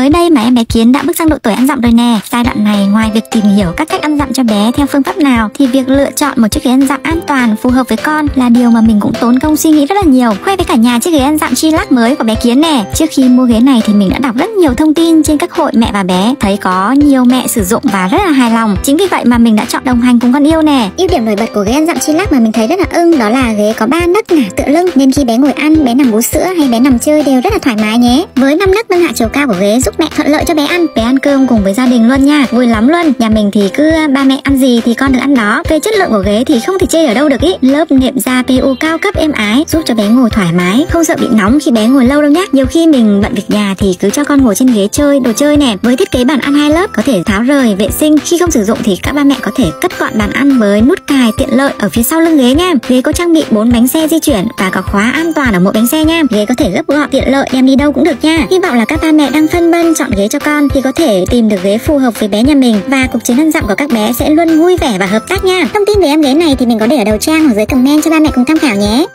Mới đây mà em bé Kiến đã bước sang độ tuổi ăn dặm rồi nè. Giai đoạn này ngoài việc tìm hiểu các cách ăn dặm cho bé theo phương pháp nào thì việc lựa chọn một chiếc ghế ăn dặm an toàn phù hợp với con là điều mà mình cũng tốn công suy nghĩ rất là nhiều. Khoe với cả nhà chiếc ghế ăn dặm Chilac mới của bé Kiến nè. Trước khi mua ghế này thì mình đã đọc rất nhiều thông tin trên các hội mẹ và bé, thấy có nhiều mẹ sử dụng và rất là hài lòng. Chính vì vậy mà mình đã chọn đồng hành cùng con yêu nè. Ưu điểm nổi bật của ghế ăn dặm Chilac mà mình thấy rất là ưng đó là ghế có ba nấc ngả tựa lưng nên khi bé ngồi ăn, bé nằm bú sữa hay bé nằm chơi đều rất là thoải mái nhé. Với năm nấc nâng hạ chiều cao của ghế giúp mẹ thuận lợi cho bé ăn. Bé ăn cơm cùng với gia đình luôn nha. Vui lắm luôn. Nhà mình thì cứ ba mẹ ăn gì thì con được ăn đó. Về chất lượng của ghế thì không thể chê ở đâu được ý. Lớp nệm da pu cao cấp êm ái, giúp cho bé ngồi thoải mái, không sợ bị nóng khi bé ngồi lâu đâu nhé nhiều khi mình bận việc nhà thì cứ cho con ngồi trên ghế chơi, đồ chơi nè. Với thiết kế bàn ăn hai lớp, có thể tháo rời vệ sinh. Khi không sử dụng thì các ba mẹ có thể cất gọn bàn ăn với nút cài tiện lợi ở phía sau lưng ghế nha. Ghế có trang bị bốn bánh xe di chuyển và có khóa an toàn ở mỗi bánh xe nha. Ghế có thể gấp gọn, tiện lợi, đem đi đâu cũng được nha. Hy vọng là các ba mẹ đang phân vân chọn ghế cho con thì có thể tìm được ghế phù hợp với bé nhà mình và cuộc chiến ăn dặm của các bé sẽ luôn vui vẻ và hợp tác nha. Thông tin về em ghế này thì mình có để ở đầu trang hoặc dưới comment cho ba mẹ cùng tham khảo nhé.